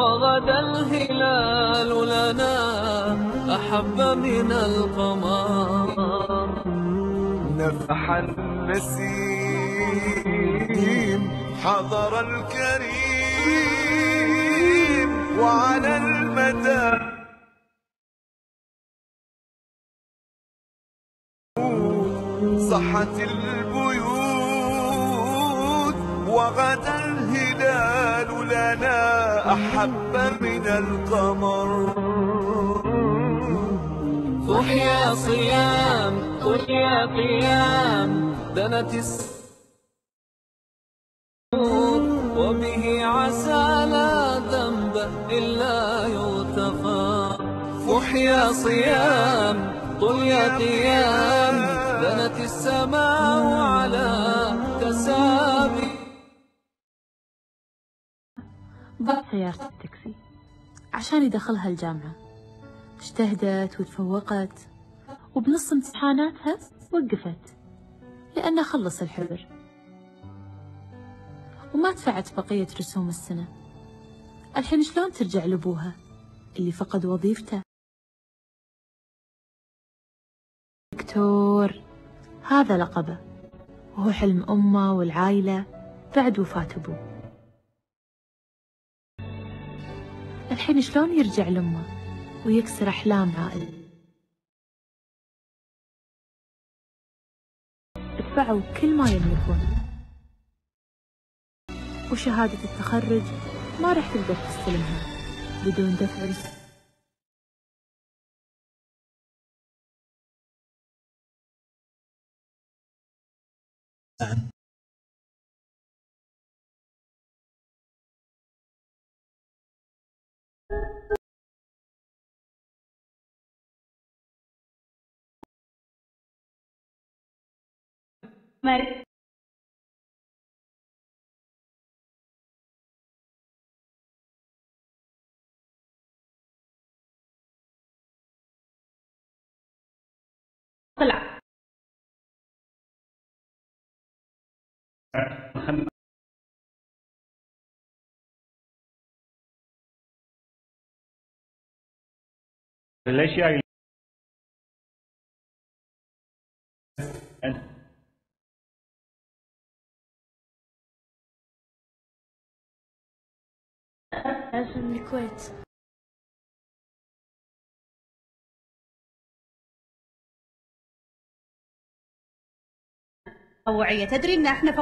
وغدا الهلال لنا أحب من القمر. نفح النسيم حضر الكريم وعلى المدى. صحت البيوت وغدا الهلال لنا أحب من القمر. قل يا صيام قل يا قيام. دنت السور وبه عسى لا ذنب إلا يغتفر فح يا صيام قل يا قيام. دنت السماء على ضاع سيارة التاكسي. عشان يدخلها الجامعة. اجتهدت وتفوقت. وبنص امتحاناتها وقفت. لأنها خلص الحبر وما دفعت بقية رسوم السنة. الحين شلون ترجع لأبوها؟ اللي فقد وظيفته. دكتور هذا لقبه. وهو حلم أمه والعائلة بعد وفاة أبوه. الحين شلون يرجع لأمه ويكسر أحلام عائلته دفعوا كل ما يملكون. وشهادة التخرج ما راح تقدر تستلمها بدون دفع. رسوم طلع الاشياء اللي أنت من الكويت. تدري إن إحنا ف...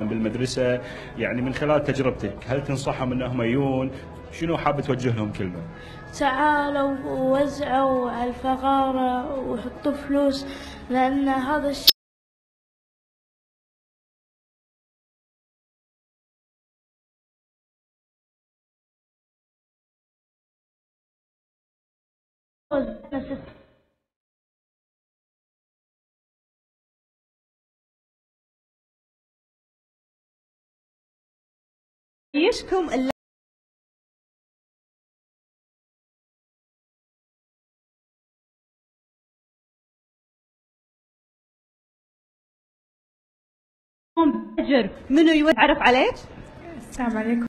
بالمدرسة يعني من خلال تجربتك هل تنصحهم إنهم يجون؟ شنو حاب توجه لهم كلمة؟ تعالوا ووزعوا على الفقارة وحطوا فلوس لأن هذا الشيء يشكم ال- أجر منو يعرف عليك؟ السلام عليكم